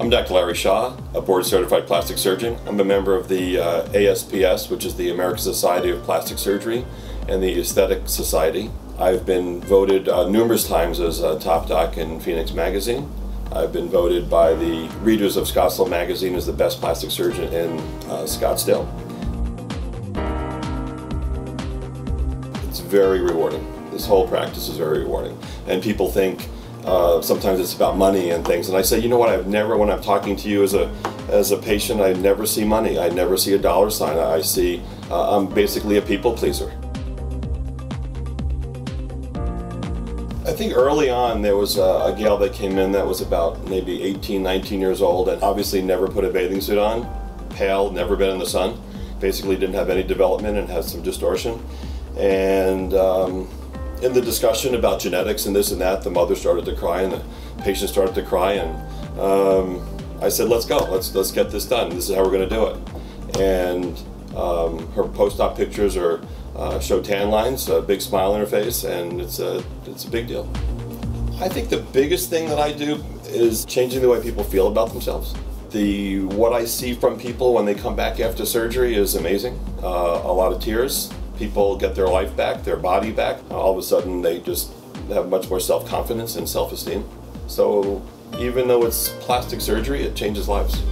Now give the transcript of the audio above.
I'm Dr. Larry Shaw, a board certified plastic surgeon. I'm a member of the uh, ASPS, which is the American Society of Plastic Surgery, and the Aesthetic Society. I've been voted uh, numerous times as a top doc in Phoenix Magazine. I've been voted by the readers of Scottsdale Magazine as the best plastic surgeon in uh, Scottsdale. It's very rewarding. This whole practice is very rewarding. And people think uh, sometimes it's about money and things. And I say, you know what? I've never, when I'm talking to you as a as a patient, I never see money. I never see a dollar sign. I see uh, I'm basically a people pleaser. I think early on there was a, a gal that came in that was about maybe 18, 19 years old and obviously never put a bathing suit on, pale, never been in the sun, basically didn't have any development and had some distortion. And um, in the discussion about genetics and this and that, the mother started to cry and the patient started to cry, and um, I said, "Let's go. Let's let's get this done. This is how we're going to do it." And um, her post-op pictures are uh, show tan lines, a big smile on her face, and it's a it's a big deal. I think the biggest thing that I do is changing the way people feel about themselves. The what I see from people when they come back after surgery is amazing. Uh, a lot of tears, people get their life back, their body back. All of a sudden, they just have much more self confidence and self esteem. So, even though it's plastic surgery, it changes lives.